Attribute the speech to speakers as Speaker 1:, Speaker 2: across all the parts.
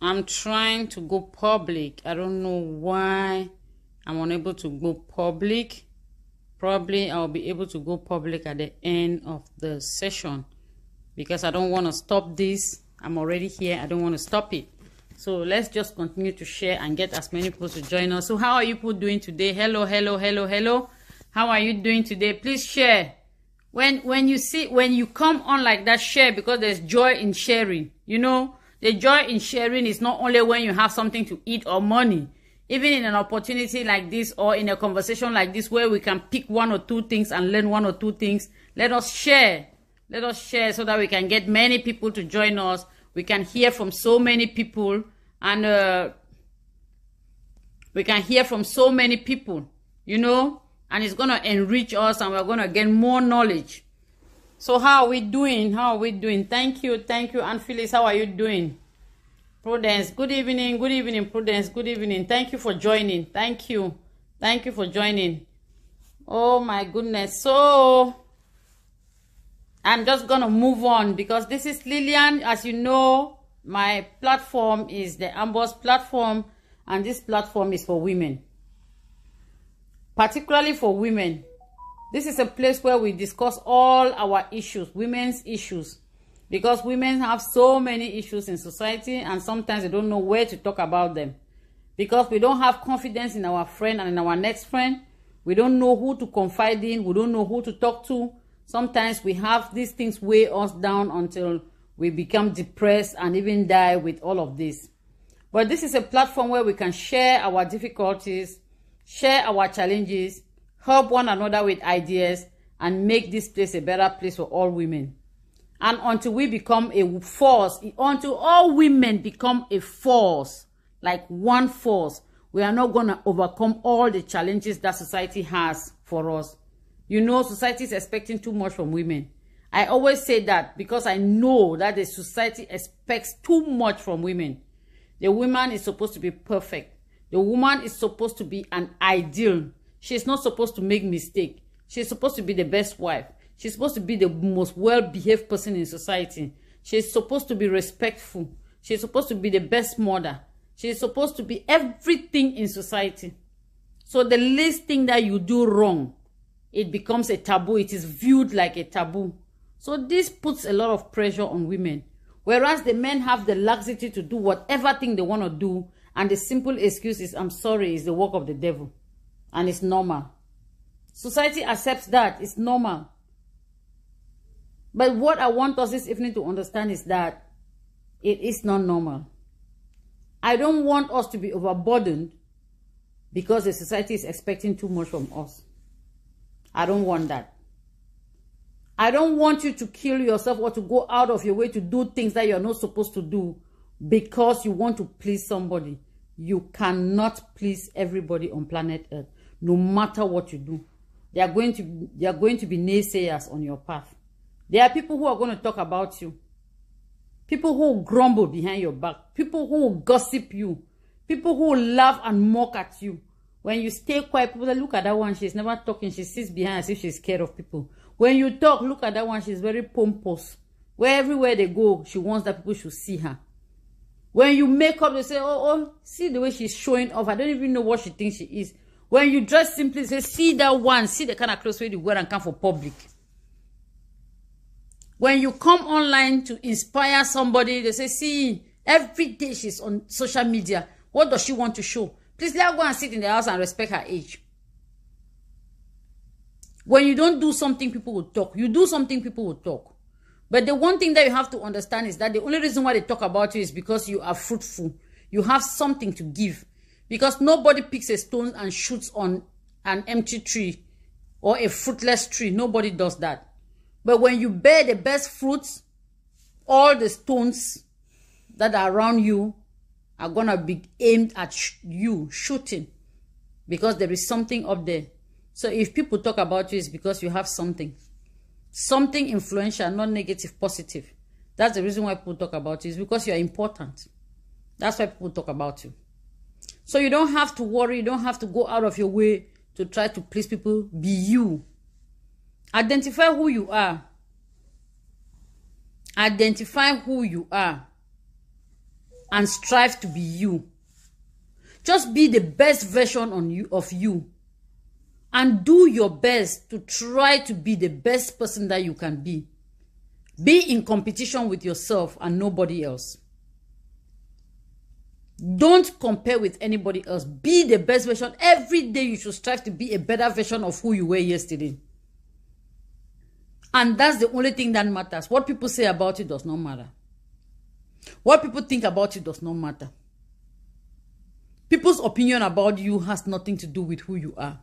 Speaker 1: I'm trying to go public. I don't know why I'm unable to go public. Probably I'll be able to go public at the end of the session because I don't want to stop this. I'm already here. I don't want to stop it. So let's just continue to share and get as many people to join us. So how are you people doing today? Hello, hello, hello, hello. How are you doing today? Please share. When when you see when you come on like that, share because there's joy in sharing. You know, the joy in sharing is not only when you have something to eat or money. Even in an opportunity like this or in a conversation like this where we can pick one or two things and learn one or two things, let us share. Let us share so that we can get many people to join us. We can hear from so many people and uh, we can hear from so many people, you know, and it's going to enrich us and we're going to gain more knowledge. So how are we doing? How are we doing? Thank you. Thank you. And Phyllis, how are you doing? Prudence, good evening. Good evening, Prudence. Good evening. Thank you for joining. Thank you. Thank you for joining. Oh my goodness. So I'm just going to move on because this is Lillian. As you know, my platform is the Ambo's platform and this platform is for women. Particularly for women. This is a place where we discuss all our issues, women's issues. Because women have so many issues in society and sometimes they don't know where to talk about them. Because we don't have confidence in our friend and in our next friend. We don't know who to confide in. We don't know who to talk to. Sometimes we have these things weigh us down until we become depressed and even die with all of this. But this is a platform where we can share our difficulties, share our challenges, help one another with ideas, and make this place a better place for all women. And until we become a force, until all women become a force, like one force, we are not going to overcome all the challenges that society has for us. You know, society is expecting too much from women. I always say that because I know that the society expects too much from women. The woman is supposed to be perfect. The woman is supposed to be an ideal. She's not supposed to make mistake. She's supposed to be the best wife. She's supposed to be the most well-behaved person in society. She's supposed to be respectful. She's supposed to be the best mother. She's supposed to be everything in society. So the least thing that you do wrong, it becomes a taboo. It is viewed like a taboo. So this puts a lot of pressure on women. Whereas the men have the laxity to do whatever thing they want to do. And the simple excuse is, I'm sorry, is the work of the devil. And it's normal. Society accepts that. It's normal. But what I want us this evening to understand is that it is not normal. I don't want us to be overburdened because the society is expecting too much from us. I don't want that. I don't want you to kill yourself or to go out of your way to do things that you're not supposed to do because you want to please somebody. You cannot please everybody on planet Earth, no matter what you do. They are going to, they are going to be naysayers on your path. There are people who are going to talk about you. People who grumble behind your back. People who gossip you. People who laugh and mock at you. When you stay quiet, people look at that one. She's never talking. She sits behind as if she's scared of people. When you talk, look at that one. She's very pompous. Where everywhere they go, she wants that people should see her. When you make up, they say, oh, oh, see the way she's showing off. I don't even know what she thinks she is. When you dress simply, say, see that one. See the kind of clothes where you wear and come for public. When you come online to inspire somebody, they say, see, every day she's on social media. What does she want to show? Please let her go and sit in the house and respect her age. When you don't do something, people will talk. You do something, people will talk. But the one thing that you have to understand is that the only reason why they talk about you is because you are fruitful. You have something to give. Because nobody picks a stone and shoots on an empty tree or a fruitless tree. Nobody does that. But when you bear the best fruits, all the stones that are around you are going to be aimed at you, shooting. Because there is something up there. So if people talk about you, it's because you have something. Something influential, not negative, positive. That's the reason why people talk about you. It's because you're important. That's why people talk about you. So you don't have to worry. You don't have to go out of your way to try to please people. Be you. Identify who you are. Identify who you are. and strive to be you. Just be the best version on you of you. And do your best to try to be the best person that you can be. Be in competition with yourself and nobody else. Don't compare with anybody else. Be the best version. Every day you should strive to be a better version of who you were yesterday. And that's the only thing that matters. What people say about it does not matter. What people think about you does not matter. People's opinion about you has nothing to do with who you are.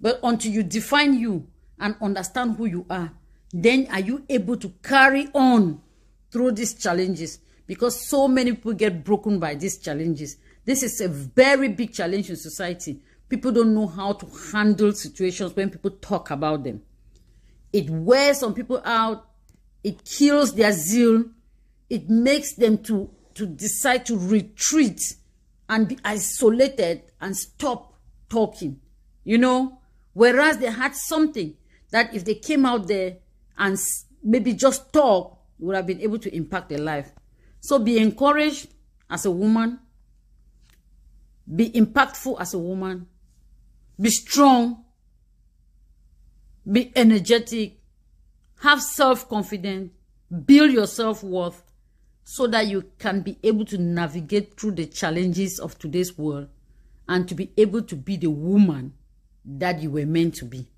Speaker 1: But until you define you and understand who you are, then are you able to carry on through these challenges? Because so many people get broken by these challenges. This is a very big challenge in society. People don't know how to handle situations when people talk about them. It wears some people out. It kills their zeal. It makes them to, to decide to retreat and be isolated and stop talking. You know? Whereas they had something that if they came out there and maybe just talk, would have been able to impact their life. So be encouraged as a woman. Be impactful as a woman. Be strong. Be energetic. Have self-confidence. Build your self-worth so that you can be able to navigate through the challenges of today's world and to be able to be the woman that you were meant to be.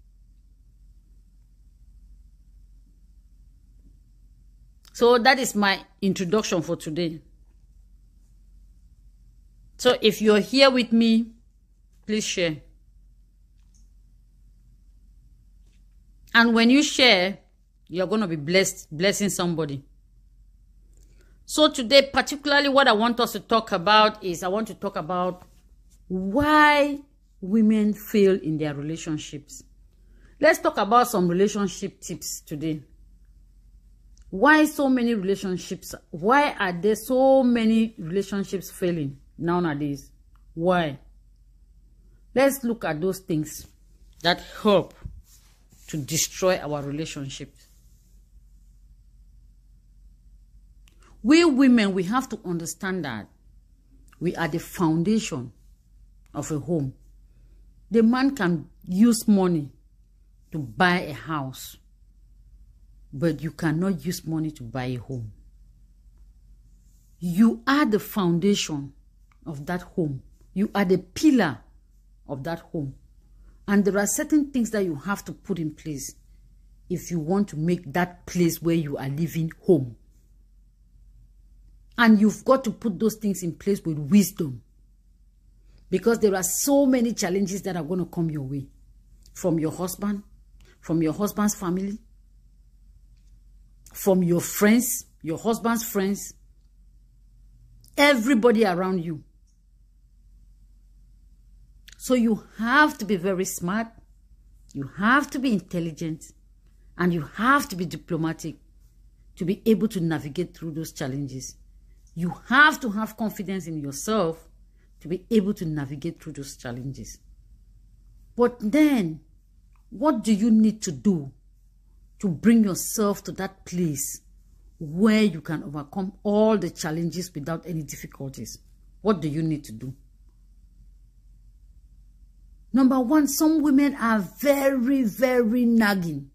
Speaker 1: So that is my introduction for today. So if you're here with me, please share. And when you share, you're going to be blessed, blessing somebody. So today, particularly what I want us to talk about is I want to talk about why women fail in their relationships. Let's talk about some relationship tips today. Why so many relationships? Why are there so many relationships failing nowadays? Why? Let's look at those things that help to destroy our relationships. We women, we have to understand that we are the foundation of a home. The man can use money to buy a house but you cannot use money to buy a home. You are the foundation of that home. You are the pillar of that home. And there are certain things that you have to put in place if you want to make that place where you are living home. And you've got to put those things in place with wisdom. Because there are so many challenges that are going to come your way. From your husband, from your husband's family, from your friends, your husband's friends, everybody around you. So you have to be very smart, you have to be intelligent, and you have to be diplomatic to be able to navigate through those challenges. You have to have confidence in yourself to be able to navigate through those challenges. But then, what do you need to do to bring yourself to that place where you can overcome all the challenges without any difficulties. What do you need to do? Number one, some women are very, very nagging.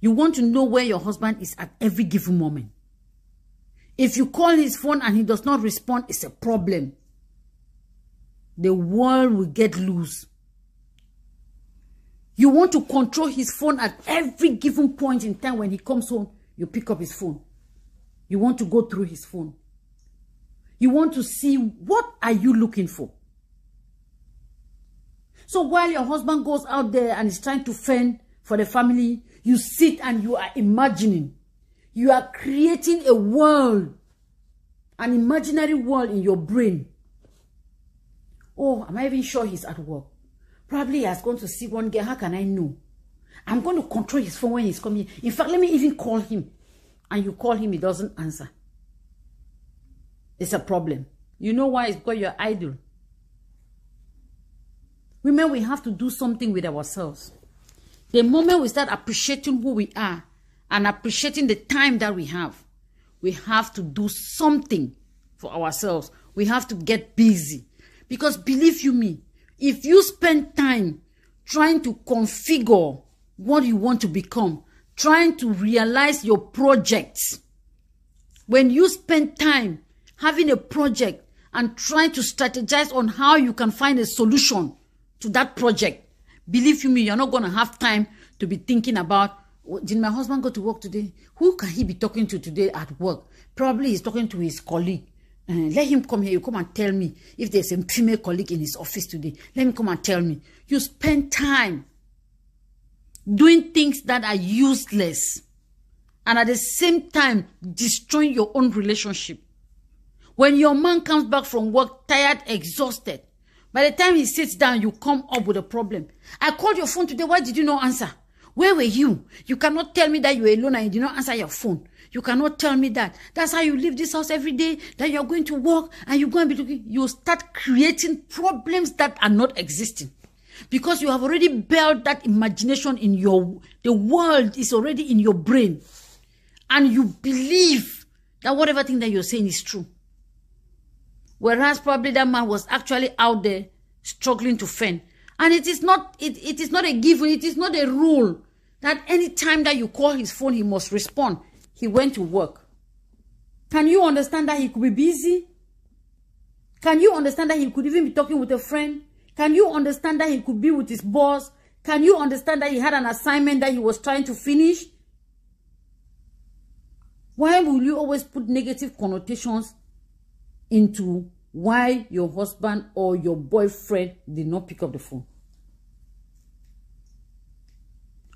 Speaker 1: You want to know where your husband is at every given moment. If you call his phone and he does not respond, it's a problem. The world will get loose. You want to control his phone at every given point in time when he comes home. You pick up his phone. You want to go through his phone. You want to see what are you looking for. So while your husband goes out there and is trying to fend for the family, you sit and you are imagining. You are creating a world, an imaginary world in your brain. Oh, am I even sure he's at work? Probably he has gone to see one girl. How can I know? I'm going to control his phone when he's coming. In fact, let me even call him. And you call him, he doesn't answer. It's a problem. You know why? It's because you're idle. Women, we have to do something with ourselves. The moment we start appreciating who we are and appreciating the time that we have, we have to do something for ourselves. We have to get busy. Because believe you me, if you spend time trying to configure what you want to become, trying to realize your projects, when you spend time having a project and trying to strategize on how you can find a solution to that project, believe you me, you're not going to have time to be thinking about oh, did my husband go to work today? Who can he be talking to today at work? Probably he's talking to his colleague. Uh, let him come here. You come and tell me if there's a female colleague in his office today. Let him come and tell me. You spend time doing things that are useless and at the same time destroying your own relationship. When your man comes back from work tired, exhausted, by the time he sits down, you come up with a problem. I called your phone today. Why did you not answer? Where were you? You cannot tell me that you were alone and you did not answer your phone. You cannot tell me that. That's how you leave this house every day, that you're going to work and you're going to be looking. You start creating problems that are not existing. Because you have already built that imagination in your, the world is already in your brain. And you believe that whatever thing that you're saying is true. Whereas probably that man was actually out there struggling to fend. And it is not, it, it is not a given, it is not a rule that any time that you call his phone, he must respond. He went to work. Can you understand that he could be busy? Can you understand that he could even be talking with a friend? Can you understand that he could be with his boss? Can you understand that he had an assignment that he was trying to finish? Why will you always put negative connotations into why your husband or your boyfriend did not pick up the phone?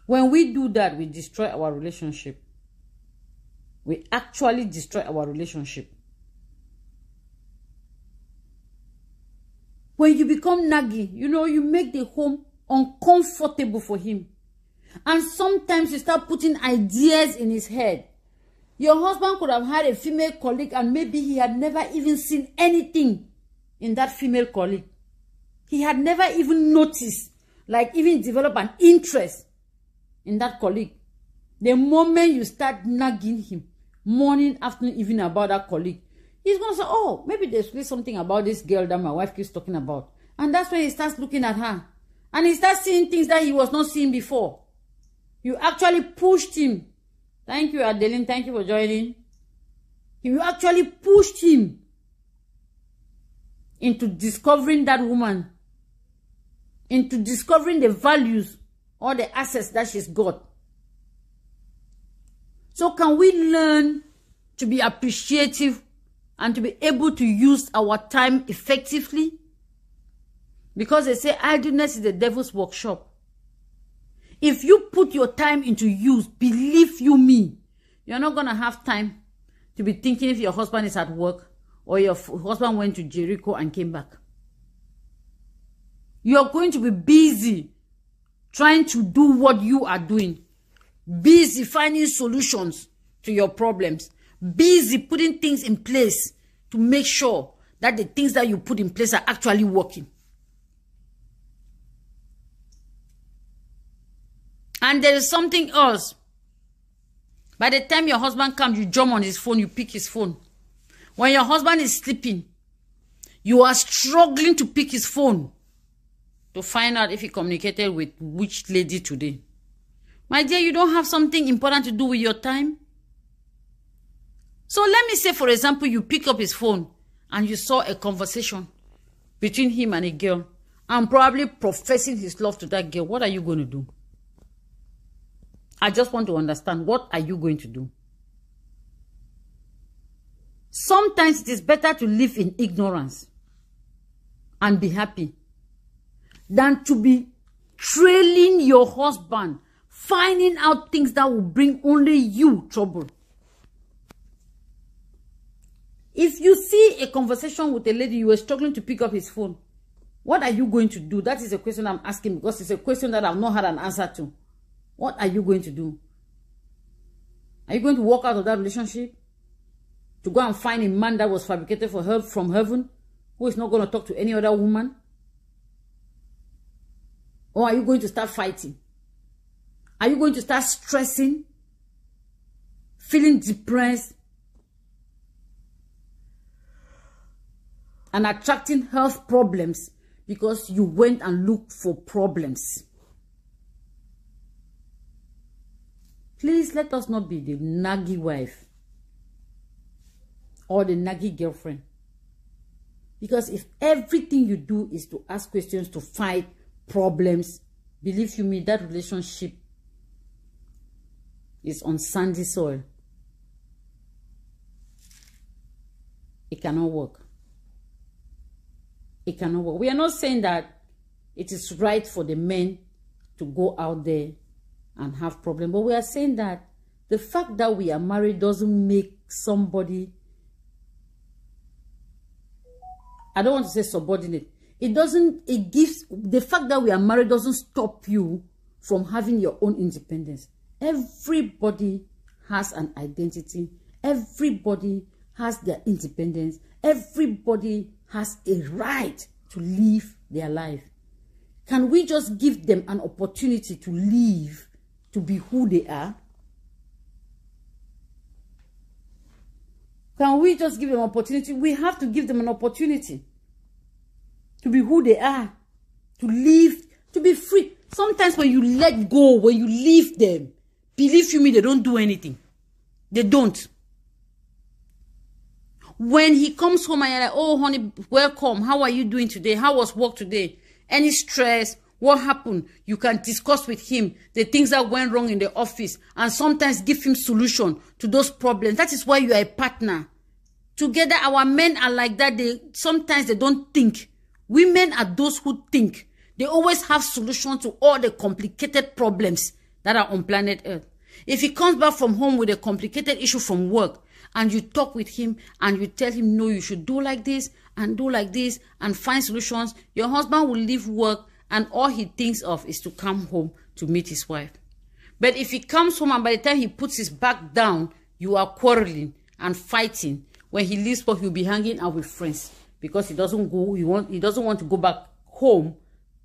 Speaker 1: When we do that, we destroy our relationship. We actually destroy our relationship. When you become naggy, you know, you make the home uncomfortable for him. And sometimes you start putting ideas in his head. Your husband could have had a female colleague and maybe he had never even seen anything in that female colleague. He had never even noticed, like even develop an interest in that colleague. The moment you start nagging him, morning, afternoon, even about that colleague, he's going to say, oh, maybe there's really something about this girl that my wife keeps talking about. And that's when he starts looking at her. And he starts seeing things that he was not seeing before. You actually pushed him. Thank you, Adeline. Thank you for joining. You actually pushed him into discovering that woman, into discovering the values all the assets that she's got. So can we learn to be appreciative and to be able to use our time effectively? Because they say idleness is the devil's workshop. If you put your time into use, believe you me, you're not going to have time to be thinking if your husband is at work or your husband went to Jericho and came back. You're going to be busy trying to do what you are doing. Busy finding solutions to your problems. Busy putting things in place to make sure that the things that you put in place are actually working. And there is something else. By the time your husband comes, you jump on his phone, you pick his phone. When your husband is sleeping, you are struggling to pick his phone to find out if he communicated with which lady today. My dear, you don't have something important to do with your time? So let me say, for example, you pick up his phone and you saw a conversation between him and a girl and probably professing his love to that girl. What are you going to do? I just want to understand, what are you going to do? Sometimes it is better to live in ignorance and be happy than to be trailing your husband, finding out things that will bring only you trouble. If you see a conversation with a lady, you are struggling to pick up his phone, what are you going to do? That is a question I'm asking because it's a question that I've not had an answer to. What are you going to do? Are you going to walk out of that relationship? To go and find a man that was fabricated for her from heaven? Who is not going to talk to any other woman? Or are you going to start fighting? Are you going to start stressing? Feeling depressed? And attracting health problems because you went and looked for problems. Please let us not be the naggy wife or the naggy girlfriend. Because if everything you do is to ask questions, to fight problems, believe you me, that relationship is on sandy soil. It cannot work. It cannot work. We are not saying that it is right for the men to go out there and have problem, but we are saying that the fact that we are married doesn't make somebody I don't want to say subordinate. It doesn't, it gives, the fact that we are married doesn't stop you from having your own independence. Everybody has an identity. Everybody has their independence. Everybody has a right to live their life. Can we just give them an opportunity to live, to be who they are? Can we just give them an opportunity? We have to give them an opportunity to be who they are, to live, to be free. Sometimes when you let go, when you leave them, believe you me, they don't do anything. They don't. When he comes home and you're like, oh, honey, welcome. How are you doing today? How was work today? Any stress? What happened? You can discuss with him the things that went wrong in the office and sometimes give him solution to those problems. That is why you are a partner. Together, our men are like that. They sometimes they don't think. Women are those who think. They always have solutions to all the complicated problems that are on planet Earth. If he comes back from home with a complicated issue from work, and you talk with him and you tell him, no, you should do like this and do like this and find solutions, your husband will leave work and all he thinks of is to come home to meet his wife. But if he comes home and by the time he puts his back down, you are quarreling and fighting. When he leaves work, he'll be hanging out with friends because he doesn't go, he, want, he doesn't want to go back home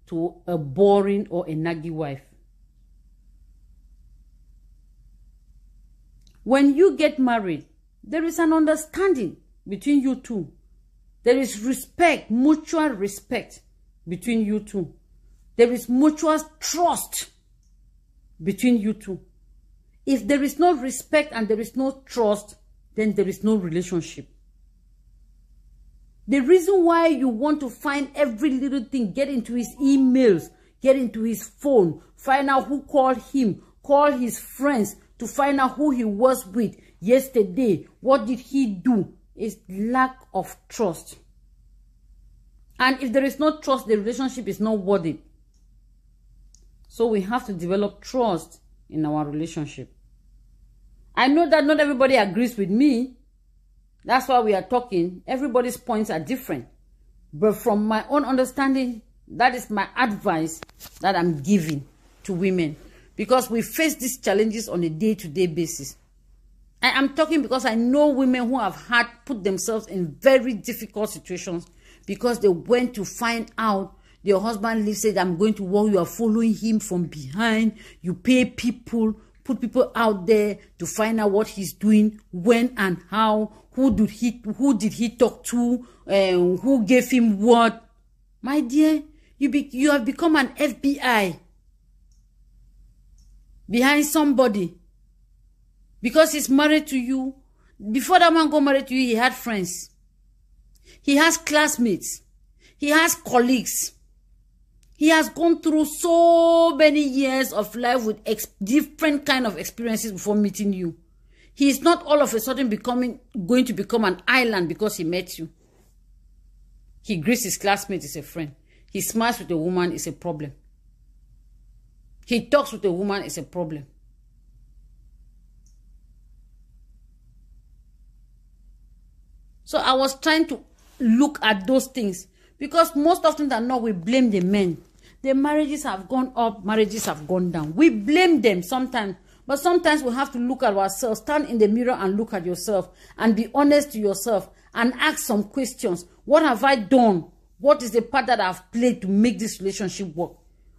Speaker 1: to a boring or a naggy wife. When you get married, there is an understanding between you two. There is respect, mutual respect between you two. There is mutual trust between you two. If there is no respect and there is no trust, then there is no relationship. The reason why you want to find every little thing, get into his emails, get into his phone, find out who called him, call his friends to find out who he was with yesterday, what did he do, is lack of trust. And if there is no trust, the relationship is not worth it. So we have to develop trust in our relationship. I know that not everybody agrees with me. That's why we are talking. Everybody's points are different. But from my own understanding, that is my advice that I'm giving to women. Because we face these challenges on a day-to-day -day basis. I am talking because I know women who have had put themselves in very difficult situations because they went to find out their husband said, I'm going to work. You are following him from behind. You pay people, put people out there to find out what he's doing, when and how. Who did he, who did he talk to? Uh, who gave him what? My dear, you, be, you have become an FBI behind somebody because he's married to you. Before that man got married to you, he had friends. He has classmates. He has colleagues. He has gone through so many years of life with different kind of experiences before meeting you. He is not all of a sudden becoming going to become an island because he met you. He greets his classmates as a friend. He smiles with a woman is a problem. He talks with a woman is a problem. So I was trying to look at those things because most often than not we blame the men the marriages have gone up, marriages have gone down. We blame them sometimes, but sometimes we have to look at ourselves, stand in the mirror and look at yourself and be honest to yourself and ask some questions. What have I done? What is the part that I've played to make this relationship work?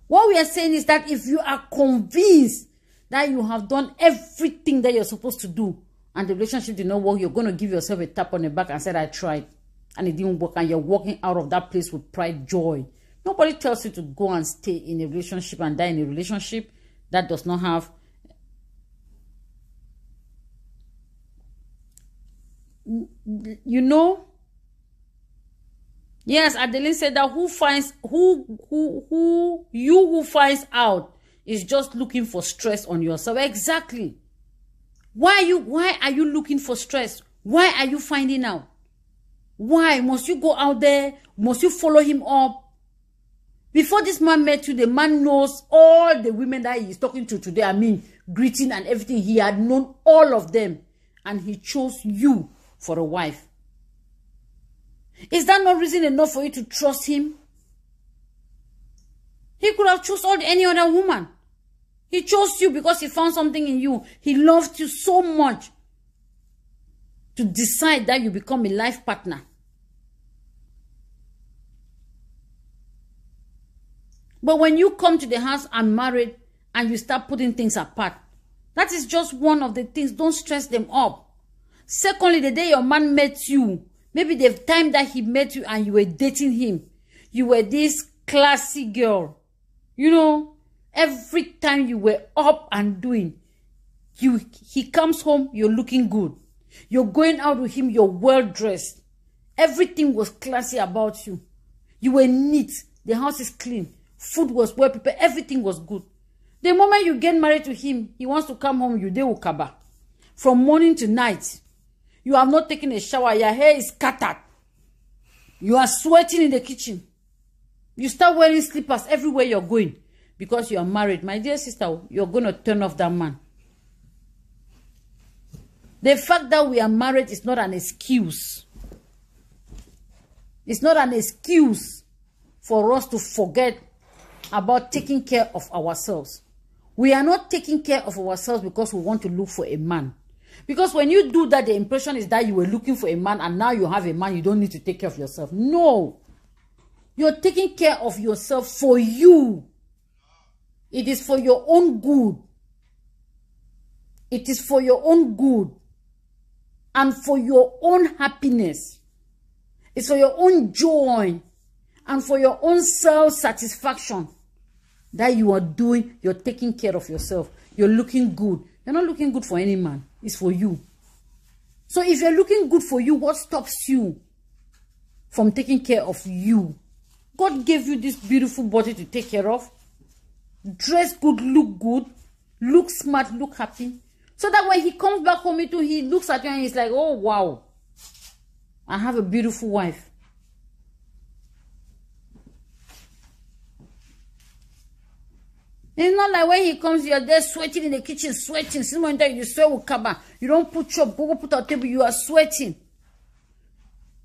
Speaker 1: What we are saying is that if you are convinced that you have done everything that you're supposed to do and the relationship did not work, you're going to give yourself a tap on the back and say, I tried. and it didn't work and you're walking out of that place with pride, joy. Nobody tells you to go and stay in a relationship and die in a relationship that does not have you know yes adeline said that who finds who who who you who finds out is just looking for stress on yourself. Exactly. Why you why are you looking for stress? Why are you finding out? Why must you go out there? Must you follow him up? Before this man met you the man knows all the women that he is talking to today. I mean greeting and everything. He had known all of them. And he chose you for a wife. Is that not reason enough for you to trust him? He could have chosen any other woman. He chose you because he found something in you. He loved you so much to decide that you become a life partner. But when you come to the house and married and you start putting things apart, that is just one of the things. Don't stress them up. Secondly, the day your man met you, maybe the time that he met you and you were dating him, you were this classy girl. You know, every time you were up and doing, you he comes home, you're looking good. You're going out with him, you're well dressed. Everything was classy about you. You were neat. The house is clean. Food was well prepared. Everything was good. The moment you get married to him, he wants to come home, you they will kaba. From morning to night. You have not taken a shower. Your hair is scattered. You are sweating in the kitchen. You start wearing slippers everywhere you're going because you are married. My dear sister, you're going to turn off that man. The fact that we are married is not an excuse. It's not an excuse for us to forget about taking care of ourselves. We are not taking care of ourselves because we want to look for a man. Because when you do that, the impression is that you were looking for a man and now you have a man, you don't need to take care of yourself. No. You're taking care of yourself for you. It is for your own good. It is for your own good. And for your own happiness. It's for your own joy. And for your own self-satisfaction. That you are doing, you're taking care of yourself. You're looking good. You're not looking good for any man. It's for you. So if you're looking good for you, what stops you from taking care of you? God gave you this beautiful body to take care of. Dress good, look good, look smart, look happy. So that when he comes back home, too, he looks at you and he's like, oh, wow. I have a beautiful wife. It's not like when he comes, you're there sweating in the kitchen, sweating. Someone that you sweat will cover. You don't put your go put on table, you are sweating.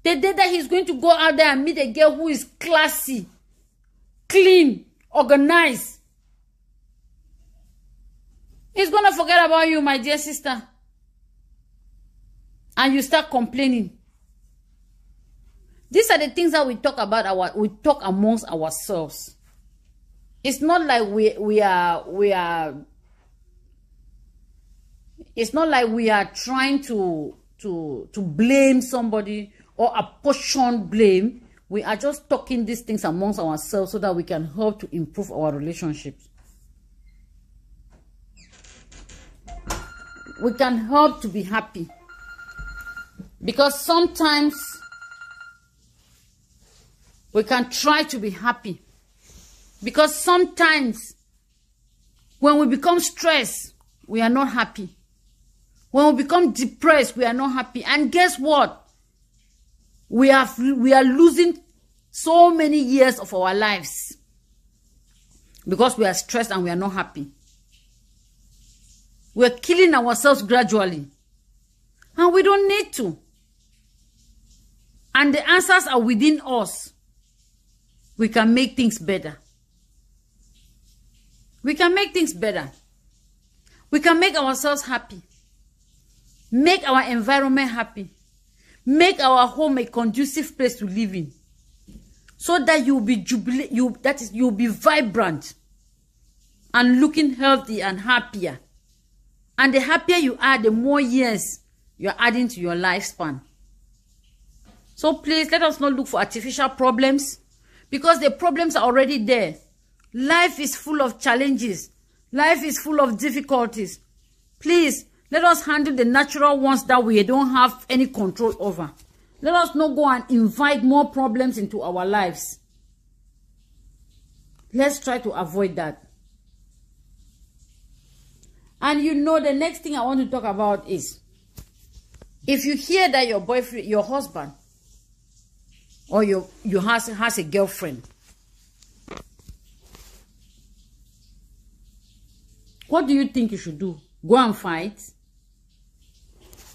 Speaker 1: The day that he's going to go out there and meet a girl who is classy, clean, organized, he's going to forget about you, my dear sister. And you start complaining. These are the things that we talk about, our, we talk amongst ourselves it's not like we we are we are it's not like we are trying to to to blame somebody or apportion blame. We are just talking these things amongst ourselves so that we can help to improve our relationships. We can help to be happy. Because sometimes we can try to be happy because sometimes when we become stressed, we are not happy. When we become depressed, we are not happy. And guess what? We are, we are losing so many years of our lives because we are stressed and we are not happy. We're killing ourselves gradually. And we don't need to. And the answers are within us. We can make things better. We can make things better. We can make ourselves happy. Make our environment happy. Make our home a conducive place to live in. So that you'll be jubilant, you that is you'll be vibrant and looking healthy and happier. And the happier you are, the more years you're adding to your lifespan. So please, let us not look for artificial problems because the problems are already there. Life is full of challenges. Life is full of difficulties. Please, let us handle the natural ones that we don't have any control over. Let us not go and invite more problems into our lives. Let's try to avoid that. And you know, the next thing I want to talk about is if you hear that your boyfriend, your husband, or your you has has a girlfriend, what do you think you should do? Go and fight?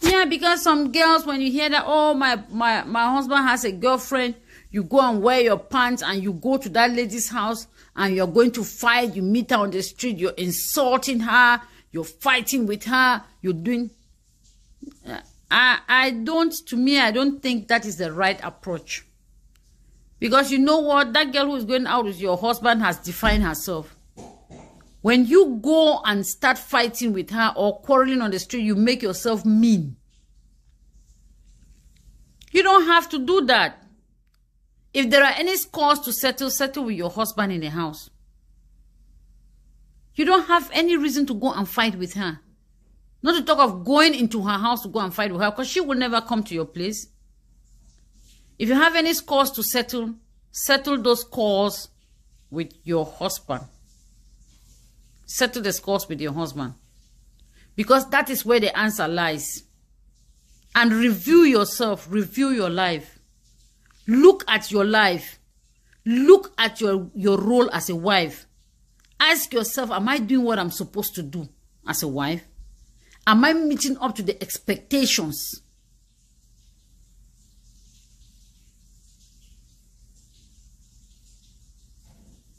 Speaker 1: Yeah, because some girls, when you hear that, oh, my, my, my husband has a girlfriend, you go and wear your pants and you go to that lady's house and you're going to fight. You meet her on the street, you're insulting her, you're fighting with her, you're doing. I, I don't, to me, I don't think that is the right approach. Because you know what? That girl who is going out with your husband has defined herself. When you go and start fighting with her or quarreling on the street, you make yourself mean. You don't have to do that. If there are any scores to settle, settle with your husband in the house. You don't have any reason to go and fight with her. Not to talk of going into her house to go and fight with her because she will never come to your place. If you have any scores to settle, settle those scores with your husband. Settle the scores with your husband. Because that is where the answer lies. And review yourself, review your life. Look at your life. Look at your, your role as a wife. Ask yourself, am I doing what I'm supposed to do as a wife? Am I meeting up to the expectations?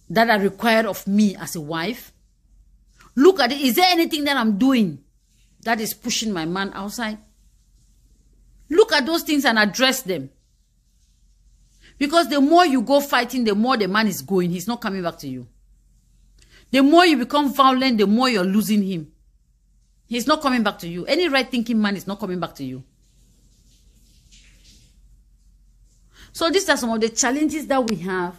Speaker 1: that are required of me as a wife? Look at it. Is there anything that I'm doing that is pushing my man outside? Look at those things and address them. Because the more you go fighting, the more the man is going. He's not coming back to you. The more you become violent, the more you're losing him. He's not coming back to you. Any right thinking man is not coming back to you. So these are some of the challenges that we have.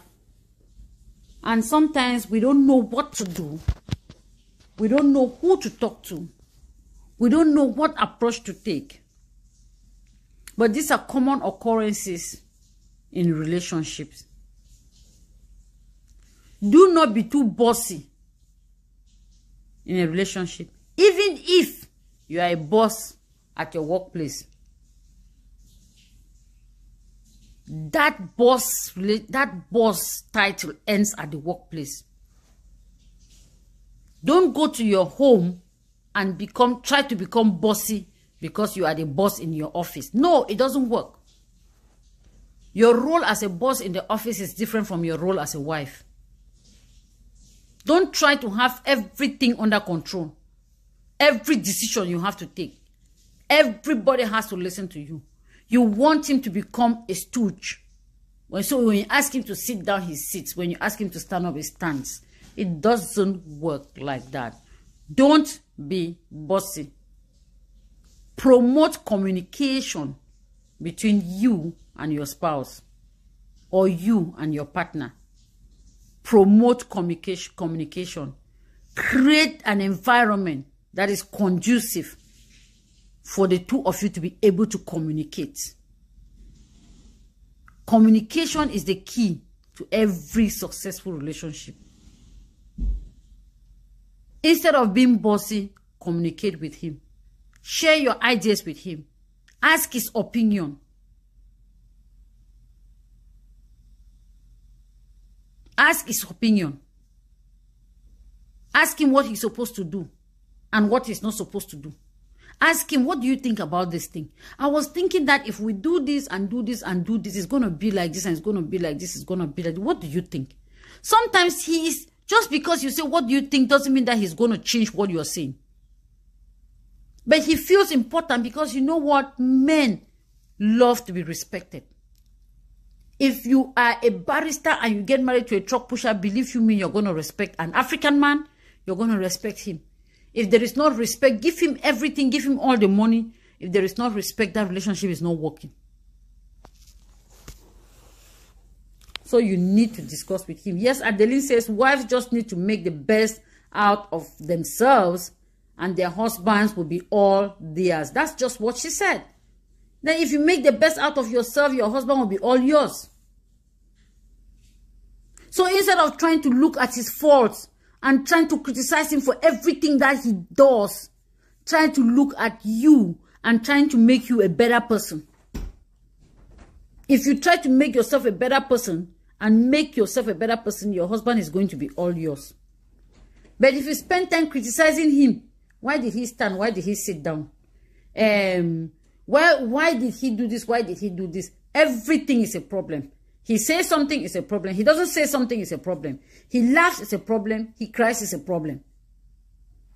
Speaker 1: And sometimes we don't know what to do. We don't know who to talk to. We don't know what approach to take. But these are common occurrences in relationships. Do not be too bossy in a relationship. Even if you are a boss at your workplace. That boss, that boss title ends at the workplace. Don't go to your home and become try to become bossy because you are the boss in your office. No, it doesn't work. Your role as a boss in the office is different from your role as a wife. Don't try to have everything under control. Every decision you have to take. Everybody has to listen to you. You want him to become a stooge. When, so when you ask him to sit down, he sits. When you ask him to stand up, he stands. It doesn't work like that. Don't be bossy. Promote communication between you and your spouse or you and your partner. Promote communication. communication. Create an environment that is conducive for the two of you to be able to communicate. Communication is the key to every successful relationship. Instead of being bossy, communicate with him. Share your ideas with him. Ask his opinion. Ask his opinion. Ask him what he's supposed to do and what he's not supposed to do. Ask him, what do you think about this thing? I was thinking that if we do this and do this and do this, it's going to be like this and it's going to be like this, it's going to be like What do you think? Sometimes he is just because you say, what you think, doesn't mean that he's going to change what you're saying. But he feels important because you know what? Men love to be respected. If you are a barrister and you get married to a truck pusher, believe you me, you're going to respect an African man, you're going to respect him. If there is not respect, give him everything, give him all the money. If there is not respect, that relationship is not working. So you need to discuss with him. Yes, Adeline says wives just need to make the best out of themselves and their husbands will be all theirs. That's just what she said. Then if you make the best out of yourself, your husband will be all yours. So instead of trying to look at his faults and trying to criticize him for everything that he does, trying to look at you and trying to make you a better person. If you try to make yourself a better person and make yourself a better person, your husband is going to be all yours. But if you spend time criticizing him, why did he stand? Why did he sit down? Um, why, why did he do this? Why did he do this? Everything is a problem. He says something is a problem. He doesn't say something is a problem. He laughs is a problem. He cries is a problem.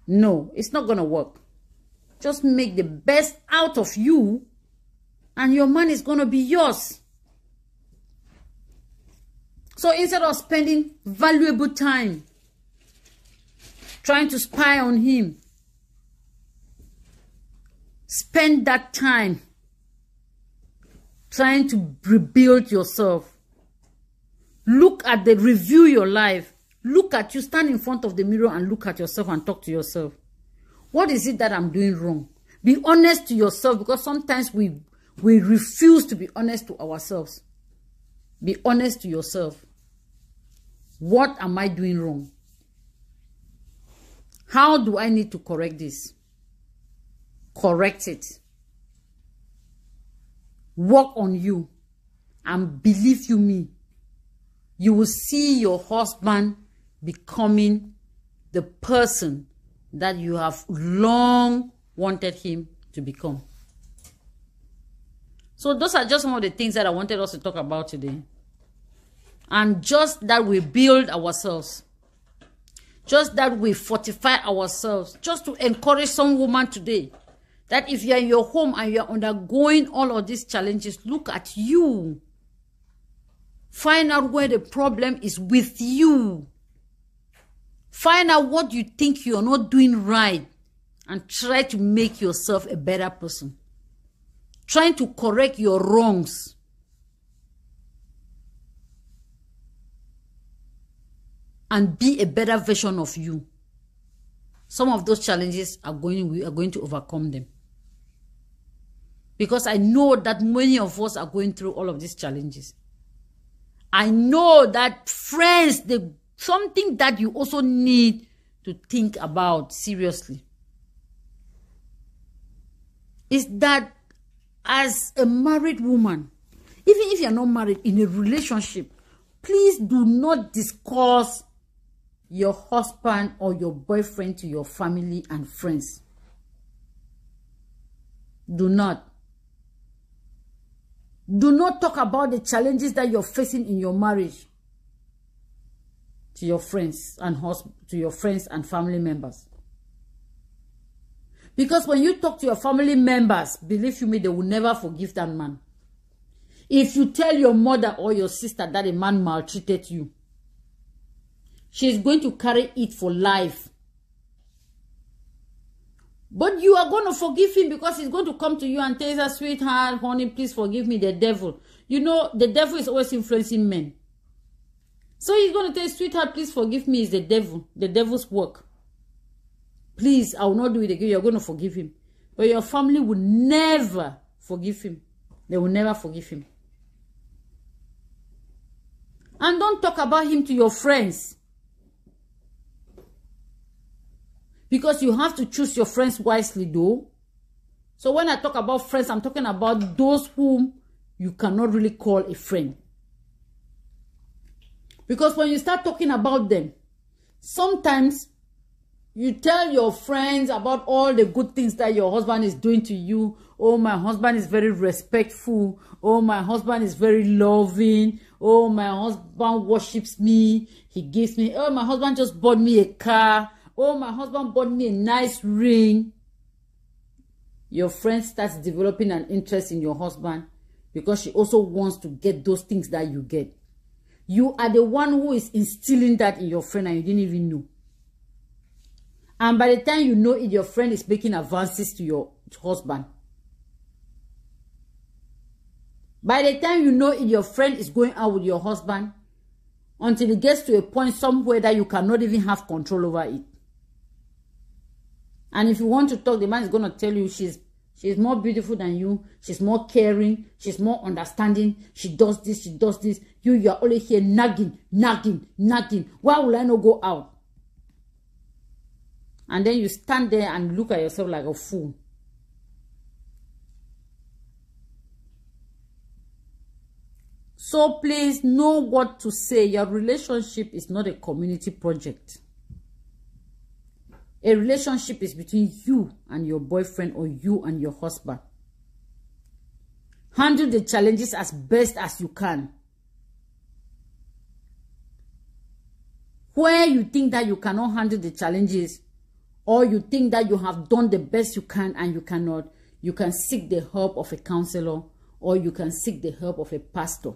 Speaker 1: No, it's not going to work. Just make the best out of you and your man is going to be yours. So instead of spending valuable time trying to spy on him, spend that time trying to rebuild yourself. Look at the review your life. Look at you, stand in front of the mirror and look at yourself and talk to yourself. What is it that I'm doing wrong? Be honest to yourself because sometimes we we refuse to be honest to ourselves. Be honest to yourself. What am I doing wrong? How do I need to correct this? Correct it. Work on you. And believe you me, you will see your husband becoming the person that you have long wanted him to become. So those are just some of the things that I wanted us to talk about today. And just that we build ourselves. Just that we fortify ourselves. Just to encourage some woman today. That if you're in your home and you're undergoing all of these challenges, look at you. Find out where the problem is with you. Find out what you think you're not doing right and try to make yourself a better person. Trying to correct your wrongs. And be a better version of you. Some of those challenges are going, we are going to overcome them. Because I know that many of us are going through all of these challenges. I know that friends, they something that you also need to think about seriously is that as a married woman, even if you're not married in a relationship, please do not discuss your husband or your boyfriend to your family and friends. Do not. Do not talk about the challenges that you're facing in your marriage to your friends and to your friends and family members. Because when you talk to your family members, believe you me, they will never forgive that man. If you tell your mother or your sister that a man maltreated you, she's going to carry it for life. But you are going to forgive him because he's going to come to you and tell you, sweetheart, honey, please forgive me, the devil. You know, the devil is always influencing men. So he's going to tell sweetheart, please forgive me. It's the devil, the devil's work. Please, I will not do it again. You're going to forgive him. But your family will never forgive him. They will never forgive him. And don't talk about him to your friends. Because you have to choose your friends wisely though. So when I talk about friends, I'm talking about those whom you cannot really call a friend. Because when you start talking about them, sometimes you tell your friends about all the good things that your husband is doing to you. Oh, my husband is very respectful. Oh, my husband is very loving. Oh, my husband worships me. He gives me, oh, my husband just bought me a car. Oh, my husband bought me a nice ring. Your friend starts developing an interest in your husband because she also wants to get those things that you get. You are the one who is instilling that in your friend and you didn't even know. And by the time you know it, your friend is making advances to your husband. By the time you know it, your friend is going out with your husband. until it gets to a point somewhere that you cannot even have control over it. And if you want to talk, the man is going to tell you she's she's more beautiful than you. She's more caring. She's more understanding. She does this. She does this. You, you are only here nagging, nagging, nagging. Why will I not go out? And then you stand there and look at yourself like a fool. So please know what to say. Your relationship is not a community project. A relationship is between you and your boyfriend or you and your husband. Handle the challenges as best as you can. Where you think that you cannot handle the challenges or you think that you have done the best you can and you cannot, you can seek the help of a counselor or you can seek the help of a pastor.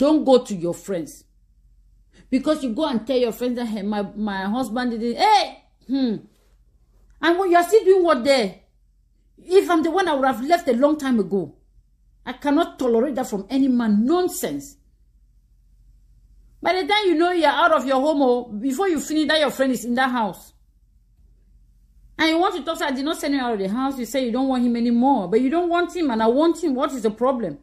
Speaker 1: Don't go to your friends. Because you go and tell your friends that hey, my, my husband did it. Hey! Hmm. And when you're still doing what there? If I'm the one, I would have left a long time ago. I cannot tolerate that from any man. Nonsense. By the time you know you're out of your home, or oh, before you finish that your friend is in that house. And you want to talk, so I did not send him out of the house. You say you don't want him anymore. But you don't want him and I want him. What is the problem?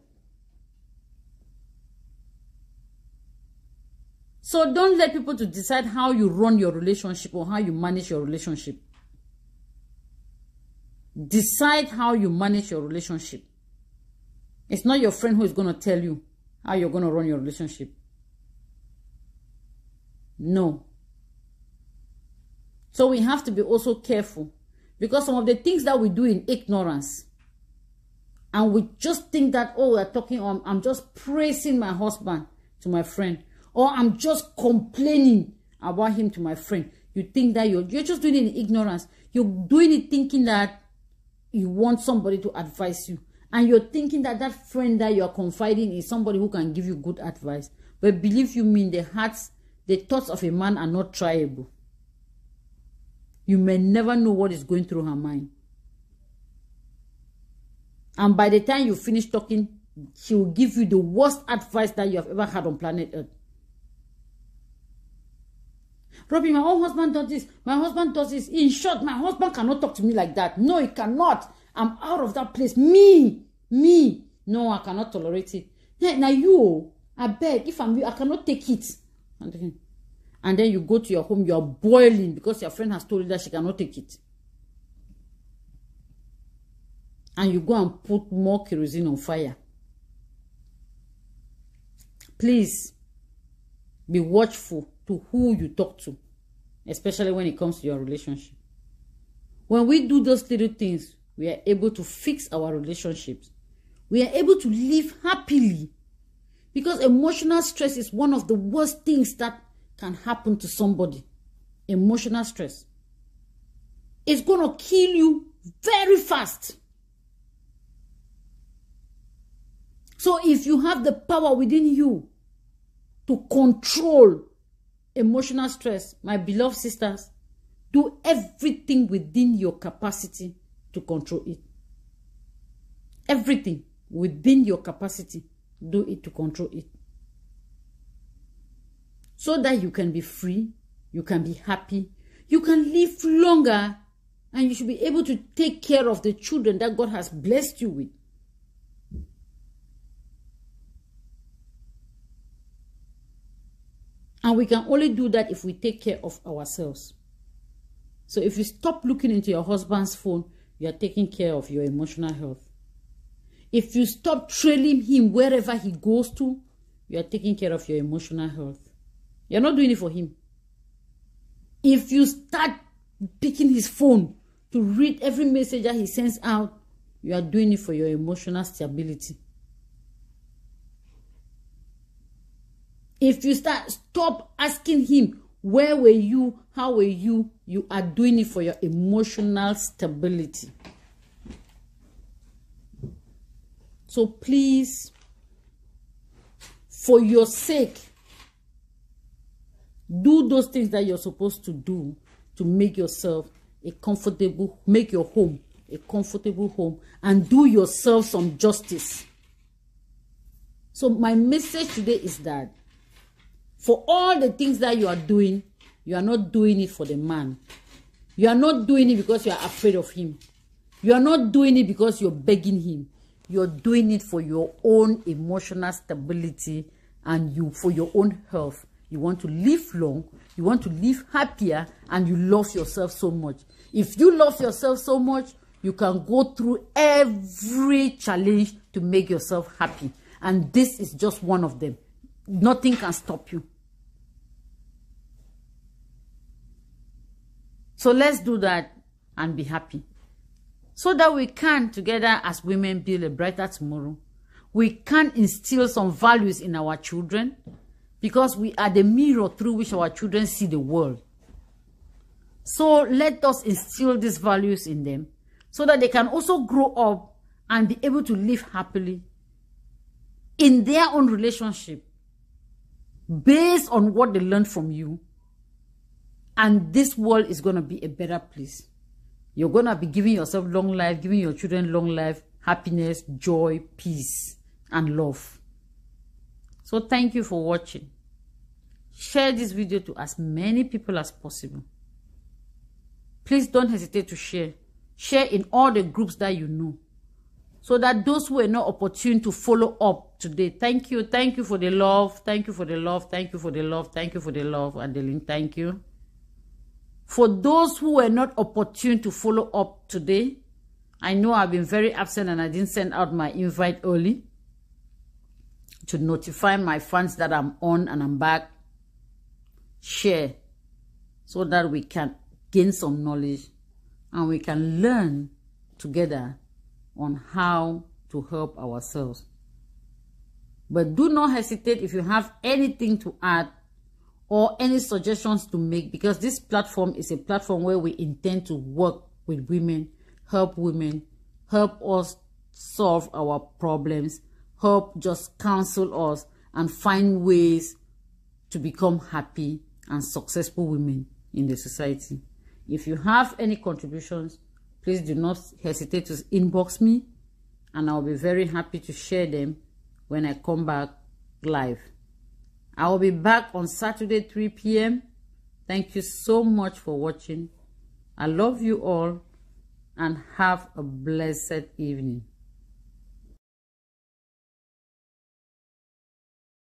Speaker 1: So don't let people to decide how you run your relationship or how you manage your relationship. Decide how you manage your relationship. It's not your friend who is going to tell you how you're going to run your relationship. No. So we have to be also careful because some of the things that we do in ignorance and we just think that, oh, we're talking, um, I'm just praising my husband to my friend or I'm just complaining about him to my friend. You think that you're, you're just doing it in ignorance. You're doing it thinking that you want somebody to advise you. And you're thinking that that friend that you're confiding is somebody who can give you good advice. But believe you me, the hearts, the thoughts of a man are not triable. You may never know what is going through her mind. And by the time you finish talking, she will give you the worst advice that you have ever had on planet Earth. Robbie, my own husband does this. My husband does this. In short, my husband cannot talk to me like that. No, he cannot. I'm out of that place. Me, me. No, I cannot tolerate it. Now you, I beg, if I'm you, I cannot take it. And then, and then you go to your home, you are boiling because your friend has told you that she cannot take it. And you go and put more kerosene on fire. Please be watchful to who you talk to, especially when it comes to your relationship. When we do those little things, we are able to fix our relationships. We are able to live happily because emotional stress is one of the worst things that can happen to somebody. Emotional stress. It's going to kill you very fast. So if you have the power within you to control emotional stress, my beloved sisters, do everything within your capacity to control it. Everything within your capacity, do it to control it. So that you can be free, you can be happy, you can live longer, and you should be able to take care of the children that God has blessed you with. And we can only do that if we take care of ourselves. So if you stop looking into your husband's phone, you are taking care of your emotional health. If you stop trailing him wherever he goes to, you are taking care of your emotional health. You're not doing it for him. If you start picking his phone to read every message that he sends out, you are doing it for your emotional stability. If you start, stop asking him, where were you? How were you? You are doing it for your emotional stability. So please, for your sake, do those things that you're supposed to do to make yourself a comfortable, make your home a comfortable home and do yourself some justice. So my message today is that for all the things that you are doing, you are not doing it for the man. You are not doing it because you are afraid of him. You are not doing it because you're begging him. You're doing it for your own emotional stability and you for your own health. You want to live long, you want to live happier, and you love yourself so much. If you love yourself so much, you can go through every challenge to make yourself happy. And this is just one of them. Nothing can stop you. So let's do that and be happy. So that we can, together as women, build a brighter tomorrow. We can instill some values in our children because we are the mirror through which our children see the world. So let us instill these values in them so that they can also grow up and be able to live happily in their own relationship based on what they learned from you. And this world is going to be a better place. You're going to be giving yourself long life, giving your children long life, happiness, joy, peace, and love. So thank you for watching. Share this video to as many people as possible. Please don't hesitate to share. Share in all the groups that you know. So that those who are not opportune to follow up today. Thank you. Thank you for the love. Thank you for the love. Thank you for the love. Thank you for the love. Adeline, thank you. For those who were not opportune to follow up today, I know I've been very absent and I didn't send out my invite early to notify my fans that I'm on and I'm back. Share so that we can gain some knowledge and we can learn together on how to help ourselves. But do not hesitate if you have anything to add or any suggestions to make because this platform is a platform where we intend to work with women, help women, help us solve our problems, help just counsel us and find ways to become happy and successful women in the society. If you have any contributions, please do not hesitate to inbox me and I'll be very happy to share them when I come back live. I will be back on Saturday 3 p.m. Thank you so much for watching. I love you all and have a blessed evening.